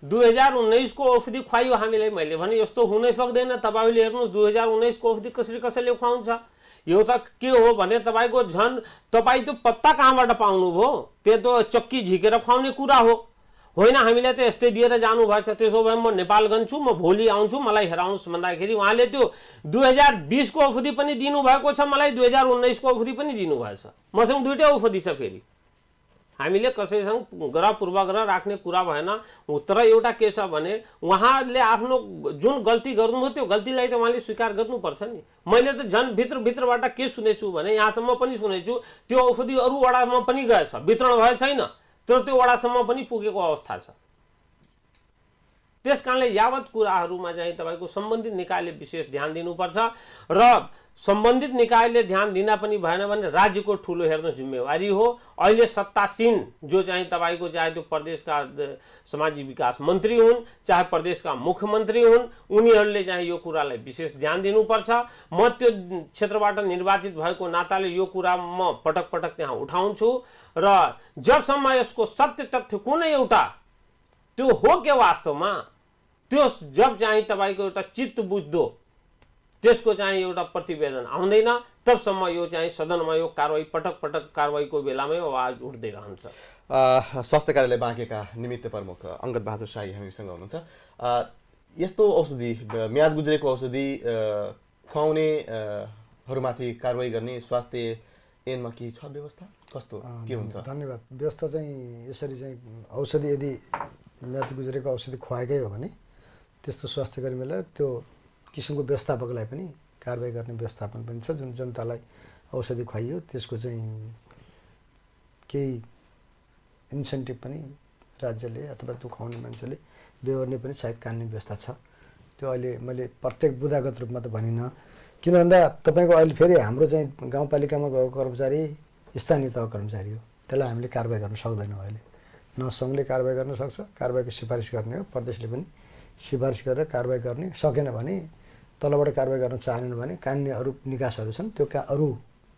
दुई हजार उन्नाइसको औषधि खुवाइयो हामीलाई मैले भने यस्तो हुनै सक्दैन। तपाईँले हेर्नुहोस् दुई हजार उन्नाइसको औषधि कसरी कसैले खुवाउँछ? यो त के हो भने तपाईँको झन् तपाईँ त्यो पत्ता कहाँबाट पाउनुभयो? त्यो त चक्की झिकेर खुवाउने कुरा हो। होइन हामीलाई त यस्तै दिएर जानुभएछ। त्यसो भए म नेपालगञ्ज छु म भोलि आउँछु मलाई हेराउनुहोस् भन्दाखेरि उहाँले त्यो दुई हजार बिसको औषधि पनि दिनुभएको छ मलाई दुई हजार उन्नाइसको औषधि पनि दिनुभएछ मसँग दुइटै औषधि छ फेरि। हामीले कसैसँग ग्रह पूर्वाग्रह राख्ने कुरा भएन। तर एउटा के छ भने उहाँले आफ्नो जुन गल्ती गर्नुभयो त्यो गल्तीलाई त उहाँले स्वीकार गर्नुपर्छ नि। मैले त झन् भित्रभित्रबाट के सुनेछु भने यहाँसम्म पनि सुनेछु त्यो औषधि अरू वडामा पनि गएछ वितरण भए छैन तर त्यो वडासम्म पनि पुगेको अवस्था छ। त्यस कारणले यावत कुराहरूमा चाहिँ तपाईँको सम्बन्धित निकायले विशेष ध्यान दिनुपर्छ र सम्बन्धित निकायले ध्यान दिँदा पनि भएन भने राज्यको ठुलो हेर्न जिम्मेवारी हो। अहिले सत्तासीन जो चाहिँ तपाईँको चाहे त्यो प्रदेशका सामाजिक विकास मन्त्री हुन्, चाहे प्रदेशका मुख्यमन्त्री हुन्, उनीहरूले चाहिँ यो कुरालाई विशेष ध्यान दिनुपर्छ। म त्यो क्षेत्रबाट निर्वाचित भएको नाताले यो कुरा म पटक पटक त्यहाँ उठाउँछु र जबसम्म यसको सत्य तथ्य कुनै एउटा त्यो हो के वास्तवमा त्यो जब चाहिँ तपाईँको एउटा चित्त बुझ्दो त्यसको चाहिँ एउटा प्रतिवेदन आउँदैन तबसम्म यो चाहिँ सदनमा यो कारवाही पटक पटक कारवाहीको बेलामै आवाज उठ्दै रहन्छ। स्वास्थ्य कार्यालय बाँकेका निमित्त प्रमुख अङ्गद बहादुर शाही हामीसँग हुनुहुन्छ। यस्तो औषधि म्याद गुज्रेको औषधि खुवाउनेहरूमाथि कारवाही गर्ने स्वास्थ्य ऐनमा के छ व्यवस्था? कस्तो के हुन्छ? धन्यवाद। व्यवस्था चाहिँ यसरी चाहिँ औषधि यदि म्याद गुज्रेको औषधि खुवाएकै हो भने त्यस्तो स्वास्थ्य कर्मीलाई त्यो किसिमको व्यवस्थापकलाई पनि कारवाही गर्ने व्यवस्थापन पनि छ जुन जनतालाई औषधि खुवाइयो त्यसको चाहिँ केही इन्सेन्टिभ पनि राज्यले अथवा त्यो खुवाउने मान्छेले बेहोर्ने पनि सायद कानुनी व्यवस्था छ। त्यो अहिले मैले प्रत्येक बुदागत रूपमा त भनिनँ। किन भन्दा तपाईँको अहिले फेरि हाम्रो चाहिँ गाउँपालिकामा गएको कर्मचारी स्थानीय तह कर्मचारी हो। त्यसलाई हामीले कारवाही गर्न सक्दैनौँ अहिले। न सङ्घले कारवाही गर्न सक्छ कारवाहीको सिफारिस गर्ने हो। प्रदेशले पनि सिफारिस गरेर कारवाही गर्ने सकेन भने तलबाट कारवाही गर्न चाहेनन् भने कानुनी अरू निकासहरू छन् त्यो का अरू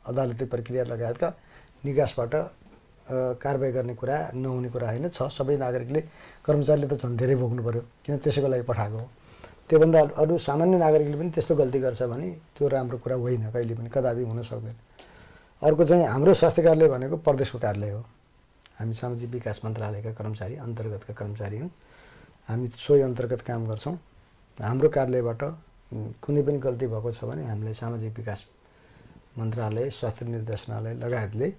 अदालती प्रक्रिया लगायतका निकासबाट कारवाही गर्ने कुरा नहुने कुरा होइन। छ सबै नागरिकले कर्मचारीले त झन् धेरै भोग्नु पऱ्यो किन त्यसैको लागि पठाएको हो? त्योभन्दा अरू सामान्य नागरिकले पनि त्यस्तो गल्ती गर्छ भने त्यो राम्रो कुरा होइन कहिले पनि कदापि हुन सक्दैन। अर्को चाहिँ हाम्रो स्वास्थ्य कार्यालय भनेको प्रदेशको कार्यालय हो। हामी सामाजिक विकास मन्त्रालयका कर्मचारी अन्तर्गतका कर्मचारी हौँ हामी सोही अन्तर्गत काम गर्छौँ। हाम्रो कार्यालयबाट कुनै पनि गल्ती भएको छ भने हामीलाई सामाजिक विकास मन्त्रालय स्वास्थ्य निर्देशनालय लगायतले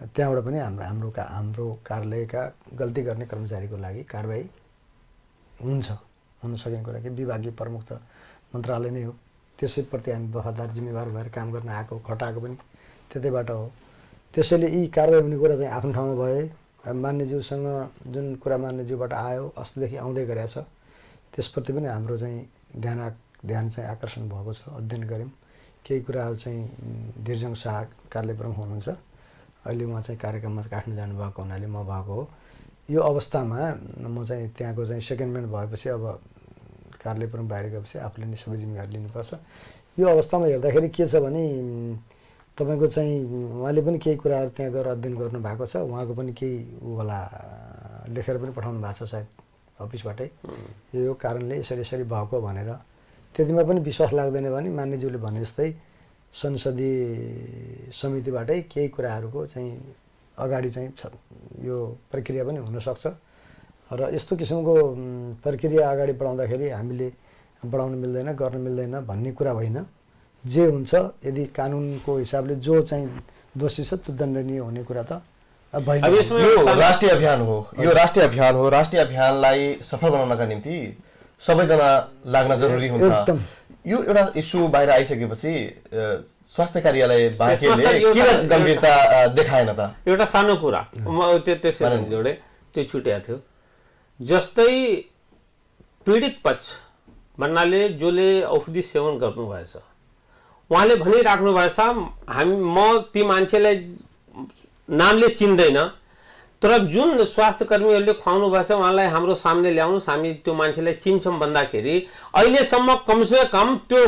त्यहाँबाट पनि हाम्रो हाम्रो का हाम्रो कार्यालयका गल्ती गर्ने कर्मचारीको लागि कारवाही हुन्छ। हुन सकेको कुरा कि विभागीय प्रमुख त मन्त्रालय नै हो। त्यसैप्रति हामी वफादार जिम्मेवार भएर काम गर्न आएको खटाएको पनि त्यतैबाट हो। त्यसैले यी कारवाही हुने कुरा चाहिँ आफ्नो ठाउँमा भए मान्यज्यूसँग जुन कुरा मान्यज्यूबाट आयो अस्तिदेखि आउँदै गरेको छ त्यसप्रति पनि हाम्रो चाहिँ ध्यान ध्यान चाहिँ आकर्षण भएको छ अध्ययन गऱ्यौँ। केही कुराहरू चाहिँ धिरजङ शाह प्रमुख हुनुहुन्छ। अहिले उहाँ चाहिँ कार्यक्रममा काठमाडौँ जानुभएको हुनाले म भएको हो। यो अवस्थामा म चाहिँ त्यहाँको चाहिँ सेकेन्डमेन्ट भएपछि अब कार्यालय प्रमुख बाहिर गएपछि आफूले नै सबै जिम्मेवारी लिनुपर्छ। यो अवस्थामा हेर्दाखेरि के छ भने तपाईँको चाहिँ उहाँले पनि केही कुराहरू त्यहाँ गएर अध्ययन गर्नुभएको छ। उहाँको पनि केही ऊ होला लेखेर पनि पठाउनु भएको छ सायद अफिसबाटै। यो कारणले यसरी यसरी भएको भनेर। त्यतिमा पनि विश्वास लाग्दैन भने मान्यज्यूले भने जस्तै संसदीय समितिबाटै केही कुराहरूको चाहिँ अगाडि चाहिँ यो प्रक्रिया पनि हुनसक्छ। र यस्तो किसिमको प्रक्रिया अगाडि बढाउँदाखेरि हामीले बढाउनु मिल्दैन गर्न मिल्दैन भन्ने कुरा होइन। जे हुन्छ यदि कानुनको हिसाबले जो चाहिँ दोषी छ त्यो दण्डनीय हुने कुरा त यो राष्ट्रिय अभियान हो। यो राष्ट्रिय अभियान हो। राष्ट्रिय अभियानलाई सफल बनाउनका निम्ति सबैजना लाग्न जरुरी हुन्छ। यो एउटा इस्यु बाहिर आइसकेपछि स्वास्थ्य कार्यालय बाँकेले किन गम्भीरता देखाएन त? एउटा सानो कुरा। म त्यो त्यसै जोडे त्यो छुट्या थियो। जस्तै पीडित पक्ष भन्नाले जसले औषधि सेवन गर्नुभएछ। उहाँले भनिराख्नु भएछ हामी म ती मान्छेलाई नामले चिन्दैन तर जुन स्वास्थ्य कर्मीहरूले खुवाउनु भएको छ उहाँलाई हाम्रो सामने ल्याउनुहोस् हामी त्यो मान्छेलाई चिन्छौँ भन्दाखेरि अहिलेसम्म कमसे कम त्यो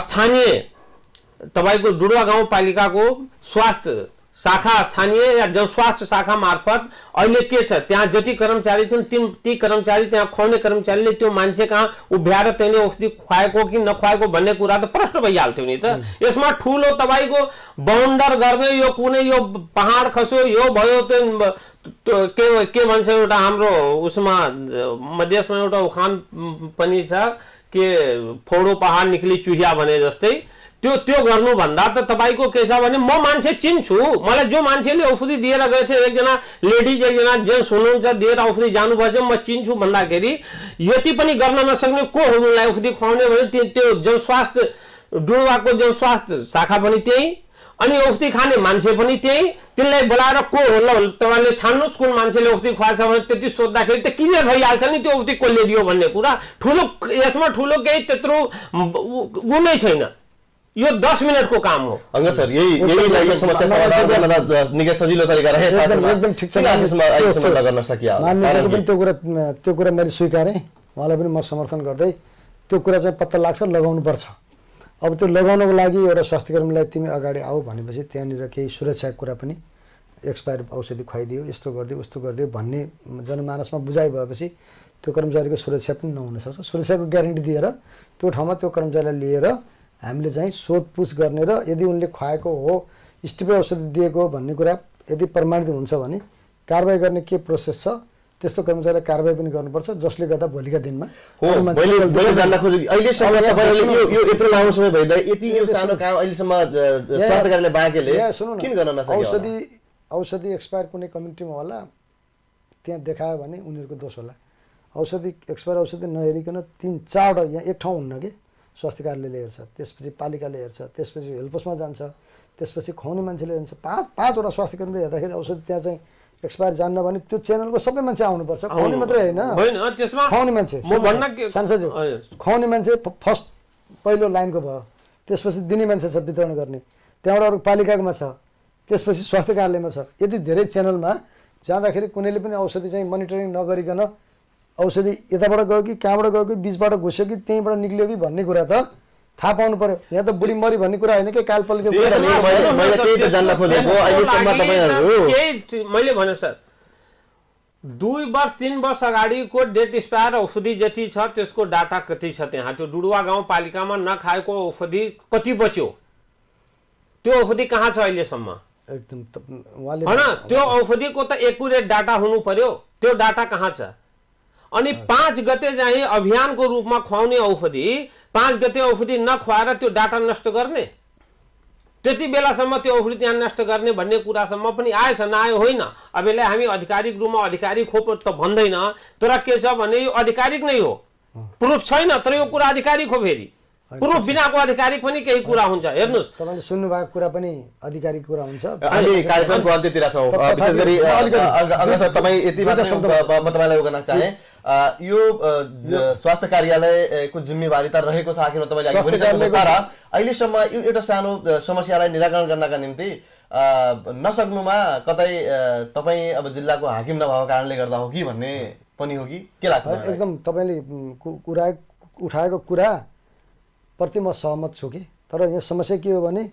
स्थानीय तपाईँको डुडुवा गाउँपालिकाको स्वास्थ्य शाखा स्थानीय या जनस्वास्थ्य शाखा मार्फत अहिले के छ? त्यहाँ जति कर्मचारी छन् ती ती कर्मचारी त्यहाँ खुवाउने कर्मचारीले त्यो मान्छे कहाँ उभ्याएर त्यसले औषधि खुवाएको कि नखुवाएको भन्ने कुरा त प्रश्न भइहाल्थ्यो नि त। यसमा ठुलो तपाईँको बााउन्डर गर्ने यो कुनै यो पहाड खस्यो यो भयो त्यो के के भन्छ एउटा हाम्रो उसमा मधेसमा एउटा उखान पनि छ के फोडो पहाड निक्ली चुहिया भने जस्तै। त्यो त्यो गर्नुभन्दा त तपाईँको के छ भने म मान्छे चिन्छु। मलाई जो मान्छेले औषधि दिएर गएछ एकजना लेडिज एकजना जेन्ट्स हुनुहुन्छ दिएर औषधि जानुभएछ म चिन्छु भन्दाखेरि यति पनि गर्न नसक्ने को हो उनलाई औषधि खुवाउने भने त्यो जनस्वास्थ्य डुडुवाको जनस्वास्थ्य शाखा पनि त्यही अनि औषधि खाने मान्छे पनि त्यही। त्यसलाई बोलाएर को हो ल तपाईँले छान्नुहोस् कुन मान्छेले औषधि खुवाएछ भने त्यति सोद्धाखेरि त क्लियर भइहाल्छ नि त्यो औषधि कसले दियो भन्ने कुरा। ठुलो यसमा ठुलो केही त्यत्रो उ नै छैन। यो दस मिनटको काम हो। अङ्ग सर यही यही यो समस्या समाधान निकै सजिलो तरिका रहेछ एकदम एकदम ठिक छ। अहिलेसम्म नगर्न सकिया। पनि? त्यो कुरा त्यो कुरा मैले स्वीकारेँ। उहाँलाई पनि म समर्थन गर्दै त्यो कुरा चाहिँ पत्ता लाग्छ लगाउनुपर्छ अब त्यो लगाउनको लागि एउटा स्वास्थ्य कर्मीलाई तिमी अगाडि आऊ भनेपछि त्यहाँनिर केही सुरक्षाको कुरा पनि एक्सपायर औषधि खुवाइदियो यस्तो गरिदियो उस्तो गरिदियो भन्ने जनमानसमा बुझाइ भएपछि त्यो कर्मचारीको सुरक्षा पनि नहुन सक्छ सुरक्षाको ग्यारेन्टी दिएर त्यो ठाउँमा त्यो कर्मचारीलाई लिएर हामीले चाहिँ सोधपुछ गर्ने र यदि उनले खुवाएको हो स्टिपे औषधि दिएको हो भन्ने कुरा यदि प्रमाणित हुन्छ भने कारवाही गर्ने के प्रोसेस छ त्यस्तो कर्मचारीलाई कारवाही पनि गर्नुपर्छ जसले गर्दा भोलिका दिनमा हो मैले। जान्न अहिलेसम्म तपाईँले। यो यत्रो लामो समय यति यो सानो काम अहिलेसम्म अ, स्वास्थ्य कार्यालय बाँकेले यहाँ सुन्नु न, किन गर्न नसक्यो होला? औषधि औषधि एक्सपायर कुनै कम्युनिटीमा होला त्यहाँ देखायो भने उनीहरूको दोष होला औषधि एक्सपायर औषधि नहेरिकन तिन चारवटा यहाँ एक ठाउँ हुन्न कि स्वास्थ्य कार्यालयले हेर्छ त्यसपछि पालिकाले हेर्छ त्यसपछि हेल्पसमा जान्छ त्यसपछि खुवाउने मान्छेले जान्छ। पाँच पाँचवटा स्वास्थ्य कर्मीले हेर्दाखेरि औषधि त्यहाँ चाहिँ एक्सपायर जान्न भने त्यो च्यानलको सबै मान्छे आउनुपर्छ। खुवाउने मात्रै होइन। खुवाउने मान्छे। सांसदज्यू। खुवाउने मान्छे फर्स्ट पहिलो लाइनको भयो। त्यसपछि दिने मान्छे छ वितरण गर्ने। त्यहाँबाट अरू पालिकामा छ। त्यसपछि स्वास्थ्य कार्यालयमा छ। यदि धेरै च्यानलमा जाँदाखेरि कुनैले पनि औषधि चाहिँ मोनिटरिङ नगरिकन औषधि यताबाट गयो कि कहाँबाट गयो कि बिचबाट घुस्यो कि त्यहीँबाट निक्ल्यो कि भन्ने कुरा त थाहा पाउनु पर्यो। यहाँ त बुढी मरी भन्ने कुरा होइन कि कालपलको मैले- भने सर दुई वर्ष तिन वर्ष अगाडिको डेट एक्सपायर औषधि जति छ त्यसको डाटा कति छ त्यहाँ? त्यो डुडुवा गाउँपालिकामा नखाएको औषधि कति बच्यो? त्यो औषधि कहाँ छ अहिलेसम्म? एकदम होइन त्यो औषधिको त एकुरेट डाटा हुनु पर्यो। त्यो डाटा कहाँ छ? अनि पाँच गते चाहिँ अभियानको रूपमा खुवाउने औषधि पाँच गते औषधि नखुवाएर त्यो डाटा नष्ट गर्ने। त्यति बेलासम्म त्यो औषधि त्यहाँ नष्ट गर्ने भन्ने कुरासम्म पनि आएछ नआयो होइन। अब यसलाई हामी आधिकारिक रूपमा आधिकारिक खोप त भन्दैन तर के छ भने यो आधिकारिक नै हो। प्रुफ छैन तर यो कुरा आधिकारिक हो फेरि। प्रुफ बिनाको आधिकारिक पनि केही कुरा हुन्छ हेर्नुहोस्। तपाईँले सुन्नुभएको कुरा पनि अधिकारीको कुरा हुन्छ। हामी कार्यक्रमको अन्त्यतिर छौँ। विशेष गरी तपाईँ यति मात्र म तपाईँलाई उगन चाहे। यो स्वास्थ्य कार्यालयको जिम्मेवारी त रहेको छ आखिरमा तपाईँले तर अहिलेसम्म यो एउटा सानो समस्यालाई निराकरण गर्नका निम्ति नसक्नुमा कतै तपाईँ अब जिल्लाको हाकिम नभएको कारणले गर्दा हो कि भन्ने पनि हो कि? के लाग्छ? एकदम तपाईँले कुरा उठाएको कुरा प्रति म सहमत छु कि? तर यहाँ समस्या के हो भने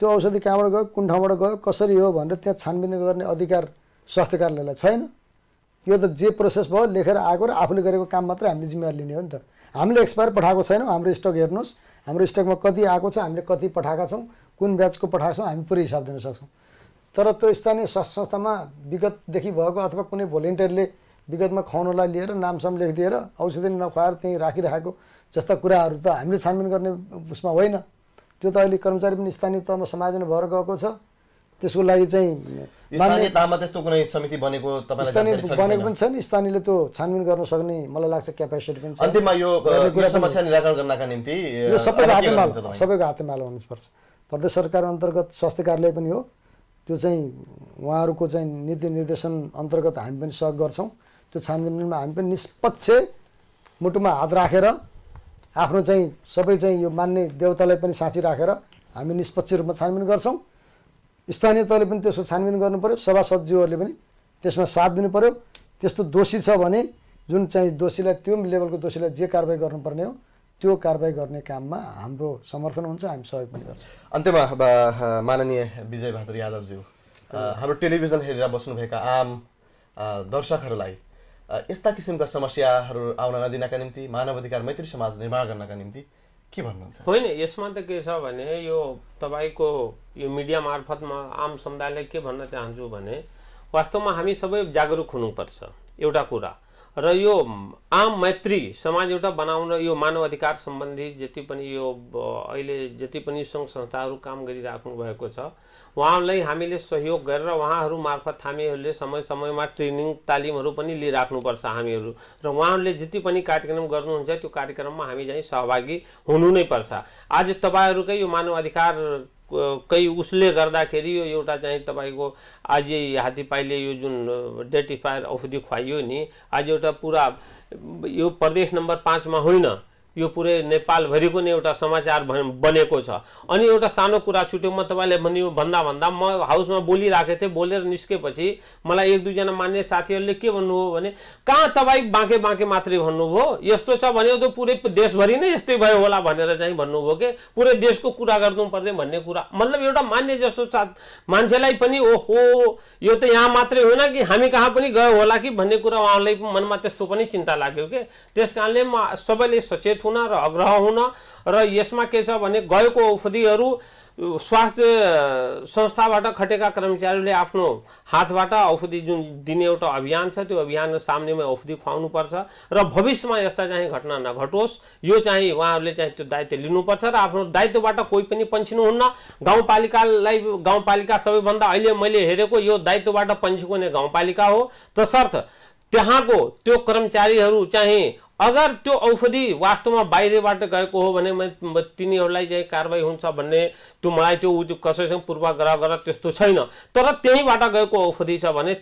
त्यो औषधि कहाँबाट गयो कुन ठाउँबाट गयो कसरी हो भनेर त्यहाँ छानबिन गर्ने अधिकार स्वास्थ्य कार्यालयलाई छैन। यो त जे प्रोसेस भयो लेखेर आएको र आफूले गरेको काम मात्रै हामीले जिम्मेवारी लिने हो नि त। हामीले एक्सपायर पठाएको छैनौँ हाम्रो स्टक हेर्नुहोस्। हाम्रो स्टकमा कति आएको छ हामीले कति पठाएका छौँ कुन ब्याचको पठाएको छौँ हामी पुरै हिसाब दिन सक्छौँ। तर त्यो स्थानीय स्वास्थ्य संस्थामा विगतदेखि भएको अथवा कुनै भोलिन्टियरले विगतमा खुवाउनलाई लिएर नामसाम लेखिदिएर औषधि नखुवाएर त्यहीँ राखिरहेको जस्ता कुराहरू त हामीले छानबिन गर्ने उसमा होइन। त्यो त अहिले कर्मचारी पनि स्थानीय तहमा समायोजन भएर गएको छ। त्यसको लागि चाहिँ त्यस्तो कुनै समिति बनेको स्थानीय बनेको? पनि छैन स्थानीयले त्यो छानबिन गर्न सक्ने मलाई लाग्छ क्यापेसिटी पनि छ। अन्तिममा यो समस्या निराकरण गर्नका निम्ति यो सबैको हातेमा? सबैको हातेमा हुनुपर्छ प्रदेश सरकार अन्तर्गत स्वास्थ्य कार्यालय पनि हो। त्यो चाहिँ उहाँहरूको चाहिँ नीति निर्देशन अन्तर्गत हामी पनि सहयोग गर्छौँ। त्यो छानबिनमा हामी पनि निष्पक्ष मुटुमा हात राखेर आफ्नो चाहिँ सबै चाहिँ यो मान्ने देवतालाई पनि साँची राखेर हामी निष्पक्ष रूपमा छानबिन गर्छौँ। स्थानीय तहले पनि त्यसको छानबिन गर्नु पऱ्यो सभासदज्यूहरूले पनि त्यसमा साथ दिनु पऱ्यो त्यस्तो दोषी छ भने जुन चाहिँ दोषीलाई त्यो लेभलको दोषीलाई जे कारवाही गर्नुपर्ने हो त्यो कारवाही गर्ने काममा हाम्रो समर्थन हुन्छ हामी सहयोग पनि गर्छौँ। अन्त्यमा माननीय विजय बहादुर यादवज्यू हाम्रो टेलिभिजन हेरेर बस्नुभएका आम दर्शकहरूलाई यस्ता किसिमका समस्याहरू आउन नदिनका निम्ति मानव अधिकार मैत्री समाज निर्माण गर्नका निम्ति के भन्नुहुन्छ? होइन यसमा त के छ भने यो तपाईँको यो मिडिया मार्फतमा आम समुदायलाई के भन्न चाहन्छु भने वास्तवमा हामी सबै जागरुक हुनुपर्छ एउटा कुरा। र यो आम मैत्री समाज एउटा बनाउन यो मानव अधिकार सम्बन्धी जति पनि यो अहिले जति पनि सङ्घ संस्थाहरू काम गरिराख्नु भएको छ उहाँहरूलाई हामीले सहयोग गरेर उहाँहरू मार्फत हामीहरूले समय समयमा ट्रेनिङ तालिमहरू पनि लिइराख्नुपर्छ हामीहरू। र उहाँहरूले जति पनि कार्यक्रम गर्नुहुन्छ त्यो कार्यक्रममा हामी चाहिँ सहभागी हुनु नै पर्छ। आज तपाईँहरूकै यो मानव अधिकार कै उसले गर्दाखेरि यो एउटा चाहिँ तपाईँको आज हात्तीपाइले यो जुन डेट एक्सपायर औषधि खुवाइयो नि आज एउटा पुरा यो प्रदेश नम्बर पाँचमा होइन। यो पुरै नेपालभरिको नै एउटा समाचार बनेको छ। अनि एउटा सानो कुरा छुट्यो म तपाईँलाई भनियो भन्दा भन्दा म हाउसमा बोलिरहेको थिएँ बोलेर निस्केपछि मलाई एक दुईजना मान्य साथीहरूले के भन्नुभयो भने कहाँ तपाईँ बाँके बाँके मात्रै भन्नुभयो? यस्तो छ भने त पुरै देशभरि नै यस्तै भयो होला भनेर चाहिँ भन्नुभयो कि? पुरै देशको कुरा गर्नु पर्ने भन्ने कुरा। मतलब एउटा मान्य जस्तो मान्छेलाई पनि ओहो यो त यहाँ मात्रै होइन कि हामी कहाँ पनि गयो होला कि भन्ने कुरा उहाँलाई मनमा त्यस्तो पनि चिन्ता लाग्यो कि? त्यस कारणले म सबैले सचेत हुन र अग्रह हुन र यसमा के छ भने गएको औषधिहरू स्वास्थ्य संस्थाबाट खटेका कर्मचारीले आफ्नो हातबाट औषधि जुन दिने एउटा अभियान छ, त्यो अभियानको सामनेमा औषधि खुवाउनुपर्छ र भविष्यमा यस्ता चाहिँ घटना नघटोस्। यो चाहिँ उहाँहरूले चाहिँ त्यो दायित्व लिनुपर्छ र आफ्नो दायित्वबाट कोही पनि पन्छिनुहुन्न गाउँपालिकालाई, गाउँपालिका सबैभन्दा अहिले मैले हेरेको यो दायित्वबाट पन्छिएको नै गाउँपालिका हो। तसर्थ त्यहाँको त्यो कर्मचारीहरू चाहिँ अगर त्यो औषधि वास्तवमा बाहिरबाट गएको हो म- म- तिनीहरूलाई चाहिँ कारवाही हुन्छ भन्ने त्यो मलाई पूर्वाग्रह छैन। तर त्यहीँबाट गएको औषधि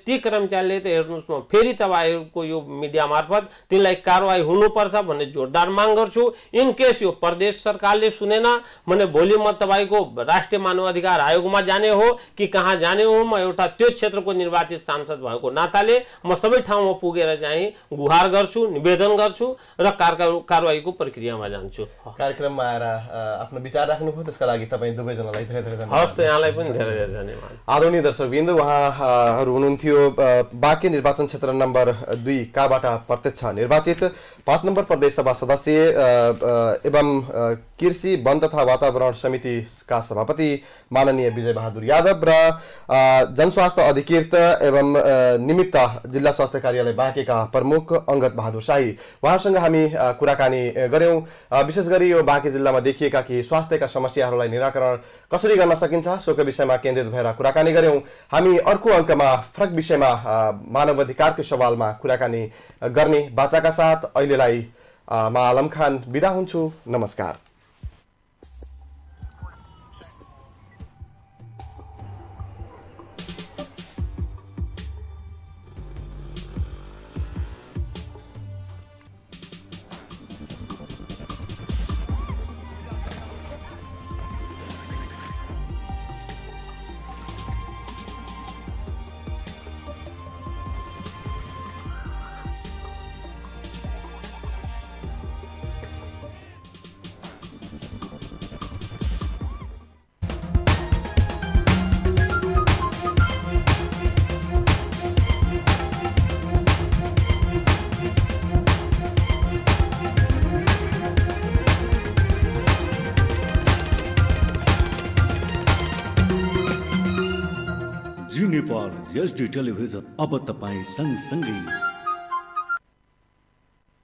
ती कर्मचारीले त हेर्नुहोस् म फेरि तपाईँहरूको मिडिया मार्फत तिनलाई कारवाही हुनुपर्छ भन्ने जोरदार माग गर्छु। इन केस यो प्रदेश सरकारले सुनेन, भने भोलि म तपाईँको राष्ट्रिय मानव अधिकार आयोगमा जाने हो कि कहाँ जाने हो, म एउटा त्यो क्षेत्रको निर्वाचित सांसद भएको नाताले म सबै ठाउँमा पुगेर चाहिँ गुहार गर्छु, निवेदन र कारवाहीको प्रक्रियामा जान्छु। कार्यक्रममा आएर आफ्नो विचार राख्नुभयो त्यसका लागि तपाईँ दुवैजनालाई धेरै धेरै धन्यवाद। हवस् त यहाँलाई पनि धेरै धेरै धन्यवाद। आदरणीय दर्शकबिन्दु उहाँहरू हुनुहुन्थ्यो बाँके निर्वाचन क्षेत्र नम्बर दुई काबाट प्रत्यक्ष निर्वाचित। पाँच नम्बर प्रदेशसभा सदस्य एवं कृषि वन तथा वातावरण समितिका सभापति माननीय विजय बहादुर यादव र जनस्वास्थ्य अधिकृत एवं निमित्त जिल्ला स्वास्थ्य कार्यालय बाँकेका प्रमुख अङ्गत बहादुर शाही। उहाँसँग हामी कुराकानी गऱ्यौँ। विशेष गरी यो बाँके जिल्लामा देखिएका केही स्वास्थ्यका समस्याहरूलाई निराकरण कसरी गर्न सकिन्छ सोको विषयमा केन्द्रित भएर कुराकानी गऱ्यौँ। हामी अर्को अङ्कमा फरक विषयमा मानव अधिकारको सवालमा कुराकानी गर्ने बाचाका साथ अहिलेलाई अ, म आलम खान बिदा हुन्छु। नमस्कार। टेलिभिजन अब तपाईँ सँगसँगै